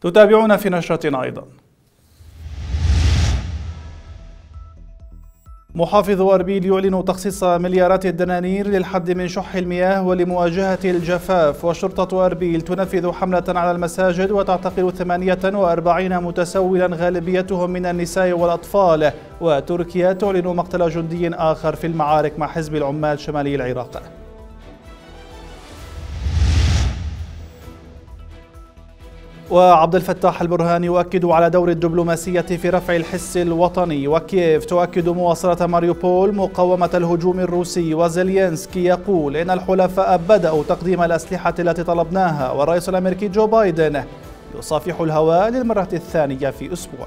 تتابعون في نشرة أيضا. محافظ أربيل يعلن تخصيص مليارات الدنانير للحد من شح المياه ولمواجهة الجفاف وشرطة أربيل تنفذ حملة على المساجد وتعتقل 48 متسولا غالبيتهم من النساء والأطفال. وتركيا تعلن مقتل جندي آخر في المعارك مع حزب العمال شمالي العراق. وعبد الفتاح البرهاني يؤكد على دور الدبلوماسية في رفع الحس الوطني. وكييف تؤكد مواصلة ماريوبول مقاومة الهجوم الروسي وزيلينسكي يقول إن الحلفاء بدأوا تقديم الأسلحة التي طلبناها والرئيس الأمريكي جو بايدن يصافح الهواء للمرة الثانية في أسبوع.